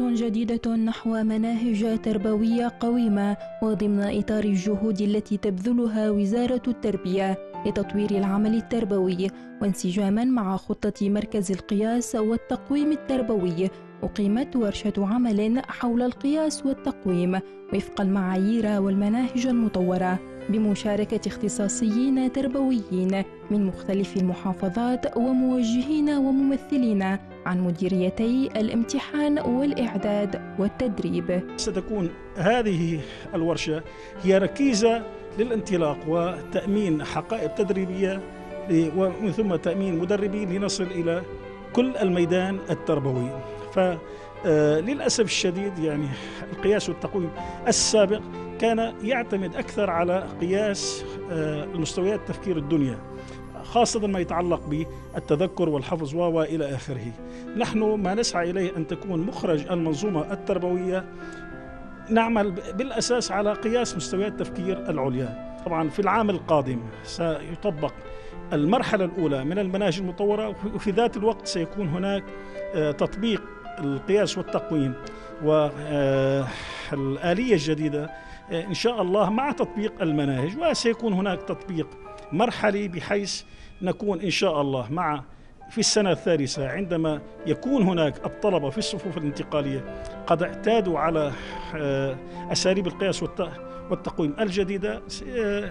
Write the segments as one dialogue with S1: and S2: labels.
S1: جديدة نحو مناهج تربوية قويمة وضمن إطار الجهود التي تبذلها وزارة التربية لتطوير العمل التربوي وانسجاما مع خطة مركز القياس والتقويم التربوي أقيمت ورشة عمل حول القياس والتقويم وفق المعايير والمناهج المطورة بمشاركة اختصاصيين تربويين من مختلف المحافظات وموجهين وممثلين عن مديريتي الامتحان والإعداد والتدريب.
S2: ستكون هذه الورشة هي ركيزة للانطلاق وتأمين حقائب تدريبية ومن ثم تأمين مدربين لنصل إلى كل الميدان التربوي فللأسف الشديد يعني القياس والتقويم السابق كان يعتمد أكثر على قياس المستويات تفكير الدنيا خاصة ما يتعلق بالتذكر والحفظ وإلى آخره. نحن ما نسعى إليه أن تكون مخرج المنظومة التربوية. نعمل بالأساس على قياس مستويات التفكير العليا. طبعا في العام القادم سيطبق المرحلة الأولى من المناهج المطورة وفي ذات الوقت سيكون هناك تطبيق القياس والتقويم والآلية الجديدة إن شاء الله مع تطبيق المناهج وسيكون هناك تطبيق مرحلي بحيث نكون إن شاء الله مع في السنة الثالثة عندما يكون هناك الطلبة في الصفوف الانتقالية قد اعتادوا على أساليب القياس والتقويم الجديدة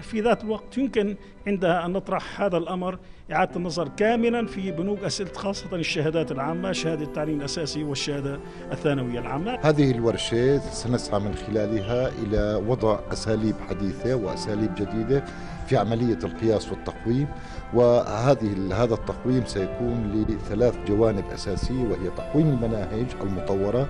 S2: في ذات الوقت يمكن عندها أن نطرح هذا الأمر إعادة النظر كاملا في بنوك أسئلة خاصة الشهادات العامة شهادة التعليم الأساسي والشهادة الثانوية العامة.
S3: هذه الورشة سنسعى من خلالها إلى وضع أساليب حديثة وأساليب جديدة في عملية القياس والتقويم وهذه هذا التقويم سيكون لثلاث جوانب أساسية وهي تقويم المناهج المطورة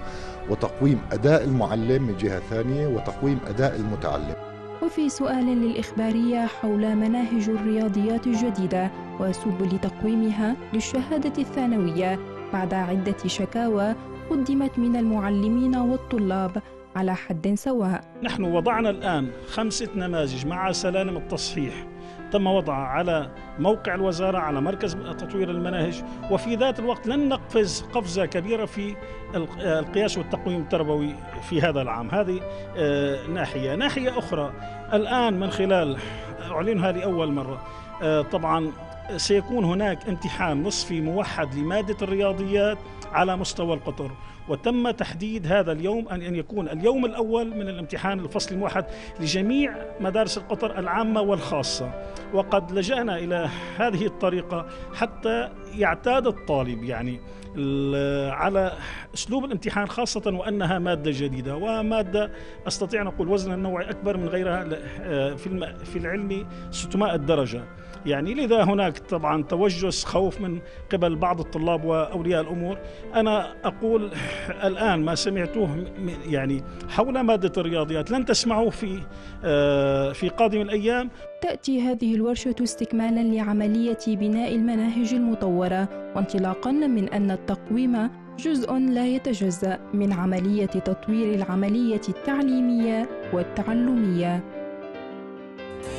S3: وتقويم أداء المعلم من جهة ثانية وتقويم أداء المتعلم.
S1: وفي سؤال للإخبارية حول مناهج الرياضيات الجديدة وسبل تقويمها للشهادة الثانوية بعد عدة شكاوى قدمت من المعلمين والطلاب على حد سواء.
S2: نحن وضعنا الآن خمسة نماذج مع سلالم التصحيح. تم وضعها على موقع الوزارة على مركز تطوير المناهج وفي ذات الوقت لن نقفز قفزة كبيرة في القياس والتقويم التربوي في هذا العام. هذه ناحية. ناحية أخرى الآن من خلال أعلنها لأول مرة طبعا سيكون هناك امتحان نصفي موحد لمادة الرياضيات على مستوى القطر وتم تحديد هذا اليوم أن يكون اليوم الأول من الامتحان الفصل الموحد لجميع مدارس القطر العامة والخاصة. وقد لجأنا إلى هذه الطريقة حتى يعتاد الطالب يعني على أسلوب الامتحان خاصة وأنها مادة جديدة. ومادة أستطيع أن أقول وزنها النوعي أكبر من غيرها في في العلم 600 درجة. يعني لذا هناك طبعا توجس خوف من قبل بعض الطلاب وأولياء الأمور. أنا أقول الآن ما سمعتوه يعني حول مادة الرياضيات. لن تسمعوه في في قادم الأيام.
S1: تأتي هذه الورشة استكمالا لعملية بناء المناهج المطورة وانطلاقا من أن التقويم جزء لا يتجزأ من عملية تطوير العملية التعليمية والتعلمية.